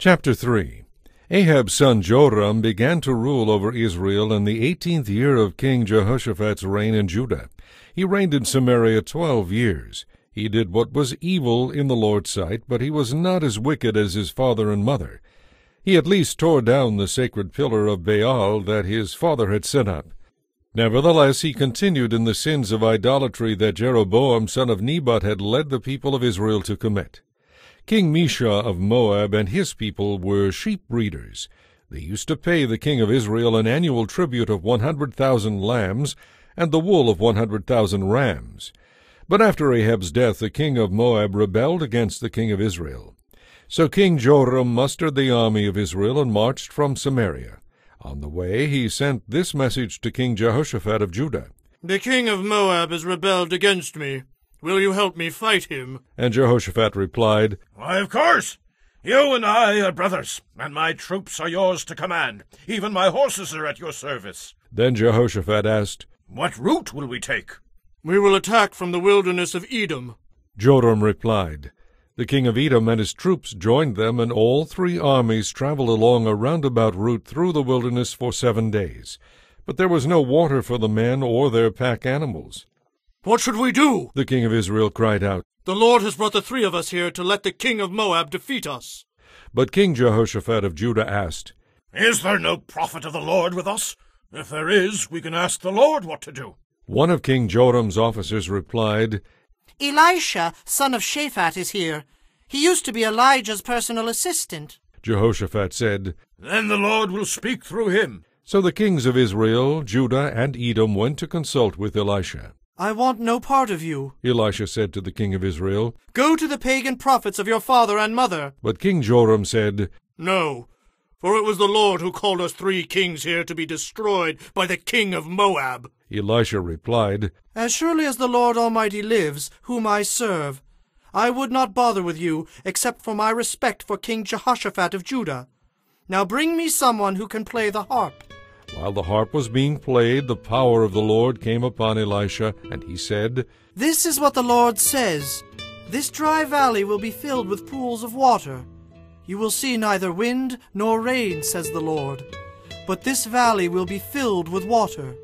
Chapter 3 Ahab's son Joram began to rule over Israel in the eighteenth year of King Jehoshaphat's reign in Judah. He reigned in Samaria twelve years. He did what was evil in the Lord's sight, but he was not as wicked as his father and mother. He at least tore down the sacred pillar of Baal that his father had set up. Nevertheless, he continued in the sins of idolatry that Jeroboam son of Nebat had led the people of Israel to commit. King Mesha of Moab and his people were sheep breeders. They used to pay the king of Israel an annual tribute of one hundred thousand lambs and the wool of one hundred thousand rams. But after Ahab's death, the king of Moab rebelled against the king of Israel. So King Joram mustered the army of Israel and marched from Samaria. On the way, he sent this message to King Jehoshaphat of Judah. The king of Moab has rebelled against me. Will you help me fight him? And Jehoshaphat replied, Why, of course. You and I are brothers, and my troops are yours to command. Even my horses are at your service. Then Jehoshaphat asked, What route will we take? We will attack from the wilderness of Edom. Joram replied, the king of Edom and his troops joined them, and all three armies traveled along a roundabout route through the wilderness for seven days. But there was no water for the men or their pack animals. What should we do? The king of Israel cried out. The Lord has brought the three of us here to let the king of Moab defeat us. But King Jehoshaphat of Judah asked, Is there no prophet of the Lord with us? If there is, we can ask the Lord what to do. One of King Joram's officers replied, Elisha, son of Shaphat, is here. He used to be Elijah's personal assistant. Jehoshaphat said, Then the Lord will speak through him. So the kings of Israel, Judah, and Edom went to consult with Elisha. I want no part of you, Elisha said to the king of Israel. Go to the pagan prophets of your father and mother. But King Joram said, No, for it was the Lord who called us three kings here to be destroyed by the king of Moab. Elisha replied, As surely as the Lord Almighty lives, whom I serve, I would not bother with you except for my respect for King Jehoshaphat of Judah. Now bring me someone who can play the harp. While the harp was being played, the power of the Lord came upon Elisha, and he said, This is what the Lord says. This dry valley will be filled with pools of water. You will see neither wind nor rain, says the Lord. But this valley will be filled with water.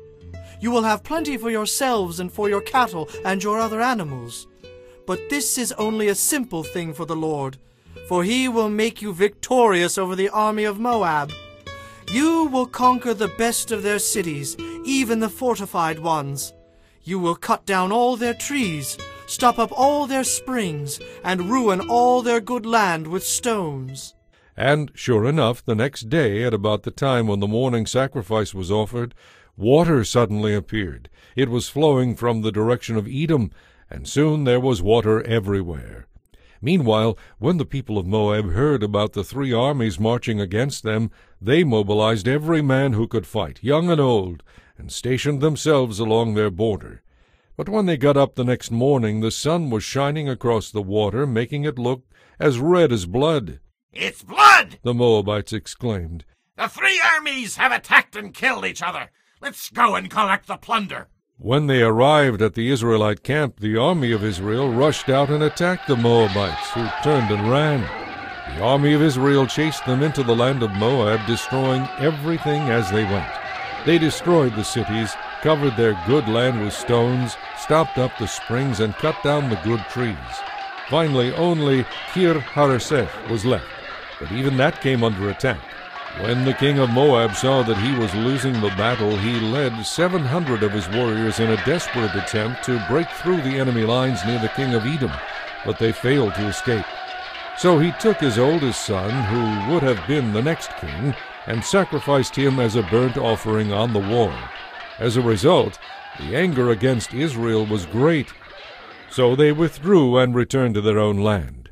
You will have plenty for yourselves and for your cattle and your other animals. But this is only a simple thing for the Lord, for he will make you victorious over the army of Moab. You will conquer the best of their cities, even the fortified ones. You will cut down all their trees, stop up all their springs, and ruin all their good land with stones. And sure enough, the next day, at about the time when the morning sacrifice was offered, water suddenly appeared. It was flowing from the direction of Edom, and soon there was water everywhere. Meanwhile, when the people of Moab heard about the three armies marching against them, they mobilized every man who could fight, young and old, and stationed themselves along their border. But when they got up the next morning, the sun was shining across the water, making it look as red as blood. It's blood! The Moabites exclaimed. The three armies have attacked and killed each other. Let's go and collect the plunder. When they arrived at the Israelite camp, the army of Israel rushed out and attacked the Moabites, who turned and ran. The army of Israel chased them into the land of Moab, destroying everything as they went. They destroyed the cities, covered their good land with stones, stopped up the springs, and cut down the good trees. Finally, only Kir Hareseth was left, but even that came under attack. When the king of Moab saw that he was losing the battle, he led 700 of his warriors in a desperate attempt to break through the enemy lines near the king of Edom, but they failed to escape. So he took his oldest son, who would have been the next king, and sacrificed him as a burnt offering on the wall. As a result, the anger against Israel was great. So they withdrew and returned to their own land.